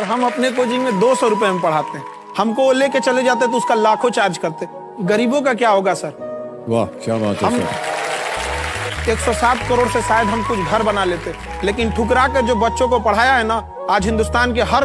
और हम अपने कोचिंग में दो सौ रुपए में पढ़ाते हैं। हमको वो लेके चले जाते तो उसका लाखों चार्ज करते। गरीबों का क्या होगा सर? वाह क्या बात है हम सर। 107 करोड़ से शायद हम कुछ घर बना लेते लेकिन ठुकरा कर जो बच्चों को पढ़ाया है ना आज हिंदुस्तान के हर